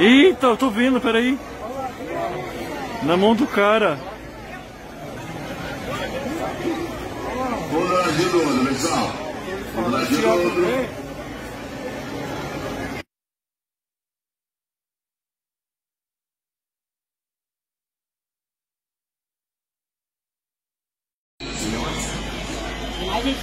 Eita, eu tô vendo, peraí. Na mão do cara. Vou dar de novo, pessoal. Vou dar de novo. A gente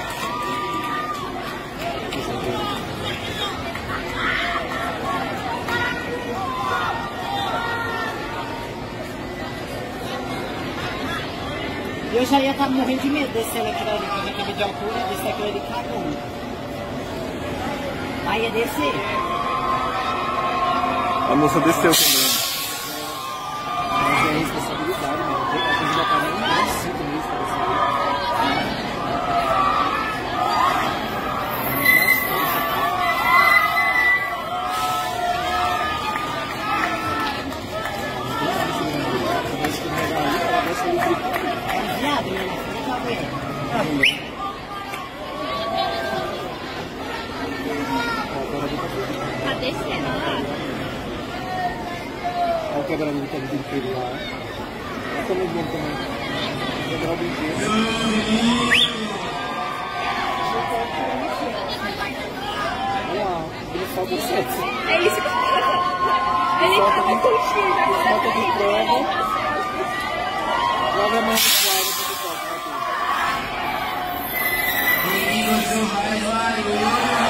Eu já ia estar morrendo de medo de descer aquilo ali, porque aquele de altura, descer aquilo ali cagando. Aí ia descer. A moça desceu também. Mas é responsabilidade, mano. A gente já tá nem mais cinco meses pra descer. É viado, né? Não tá vendo. Tá descendo lá. Olha o quebra-brinco do brinquedo lá. Como é bom também. Quebrar o brinquedo. É isso que eu Ele tava curtindo, agora Falta tá de prova. Logo a mão de pra tocar. Vamos voltar, não vai